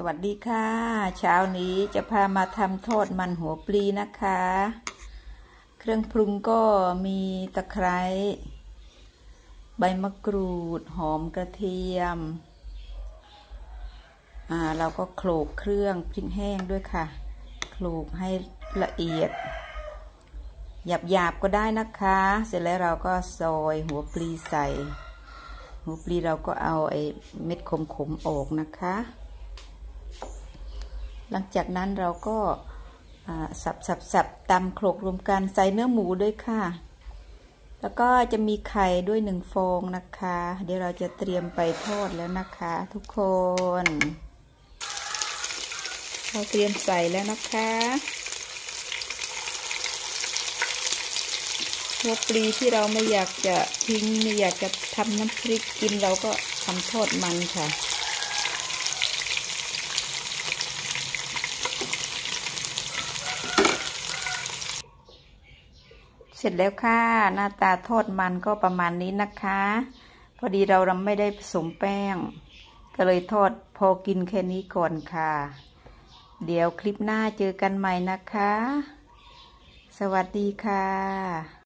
สวัสดีค่ะ เช้านี้จะพามาทำทอดมันหัวปลีนะคะ เครื่องปรุงก็มีตะไคร้ใบมะกรูด หอมกระเทียม อ่าเราก็โขลกเครื่องพริกแห้งด้วยค่ะ โขลกให้ละเอียด หยาบๆก็ได้นะคะ เสร็จแล้วเราก็ซอยหัวปลีใส่ หัวปลีเราก็เอาไอ้เม็ดขมๆออกนะคะ หลังจากนั้นเราก็สับสับสับตำโขลกรวมกันใส่เนื้อหมูด้วยค่ะ แล้วก็จะมีไข่ด้วยหนึ่งฟองนะคะ เดี๋ยวเราจะเตรียมไปทอดแล้วนะคะ ทุกคน เราเตรียมใส่แล้วนะคะหัวปลีที่เราไม่อยากจะทิ้งไม่อยากจะทำน้ำพริกกินเราก็ทำทอดมันค่ะ เสร็จแล้วค่ะ หน้าตาทอดมันก็ประมาณนี้นะคะ พอดีเราเราไม่ได้ผสมแป้ง ก็เลยทอดพอกินแค่นี้ก่อนค่ะ เดี๋ยวคลิปหน้าเจอกันใหม่นะคะ สวัสดีค่ะ